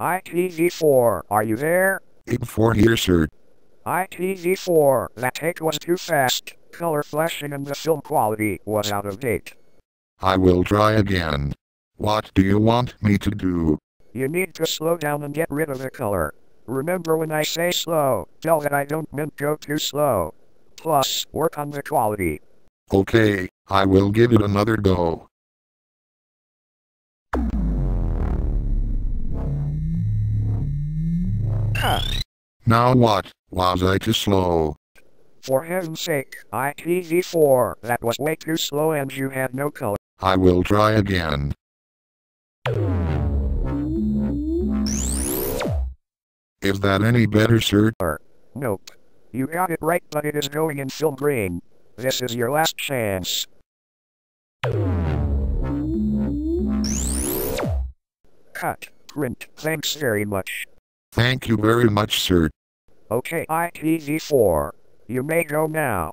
ITV4, are you there? ITV4 here, sir. ITV4, that take was too fast. Color flashing and the film quality was out of date. I will try again. What do you want me to do? You need to slow down and get rid of the color. Remember when I say slow, tell that I don't mean go too slow. Plus, work on the quality. Okay, I will give it another go. Now what? Was I too slow? For heaven's sake, ITV4, that was way too slow and you had no color. I will try again. Is that any better, sir? Nope. You got it right, but it is going in film grain. This is your last chance. Cut. Print. Thanks very much. Thank you very much, sir. Okay, ITV4. You may go now.